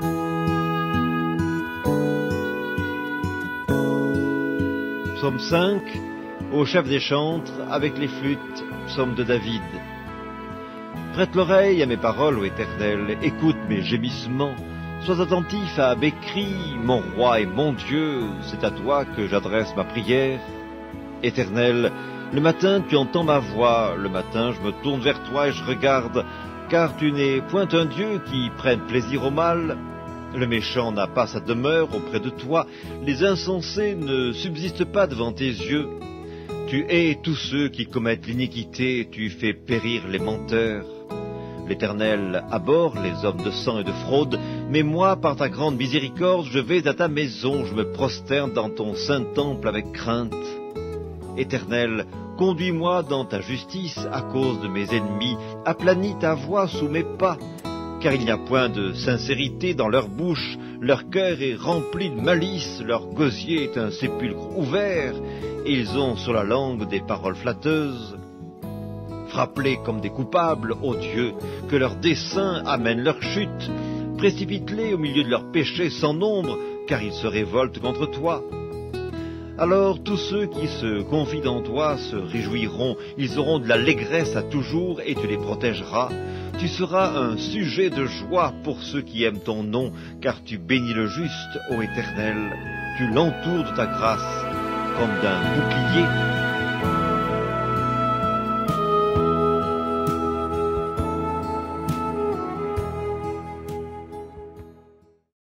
Psaume 5, au chef des chantres, avec les flûtes, psaume de David. Prête l'oreille à mes paroles, ô Éternel, écoute mes gémissements. Sois attentif à mes cris, mon roi et mon Dieu, c'est à toi que j'adresse ma prière. Éternel, le matin tu entends ma voix, le matin je me tourne vers toi et je regarde, car tu n'es point un Dieu qui prenne plaisir au mal, le méchant n'a pas sa demeure auprès de toi, les insensés ne subsistent pas devant tes yeux. Tu hais tous ceux qui commettent l'iniquité, tu fais périr les menteurs. L'Éternel abhorre les hommes de sang et de fraude, mais moi, par ta grande miséricorde, je vais à ta maison, je me prosterne dans ton saint temple avec crainte. Éternel, conduis-moi dans ta justice à cause de mes ennemis, aplanis ta voix sous mes pas, car il n'y a point de sincérité dans leur bouche, leur cœur est rempli de malice, leur gosier est un sépulcre ouvert, et ils ont sur la langue des paroles flatteuses. Frappe-les comme des coupables, ô Dieu, que leurs desseins amènent leur chute, précipite-les au milieu de leurs péchés sans nombre, car ils se révoltent contre toi. Alors tous ceux qui se confient en toi se réjouiront, ils auront de l'allégresse à toujours et tu les protégeras. Tu seras un sujet de joie pour ceux qui aiment ton nom, car tu bénis le juste, ô Éternel. Tu l'entoures de ta grâce comme d'un bouclier